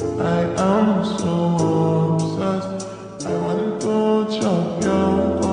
I am so obsessed. I wanna go chop your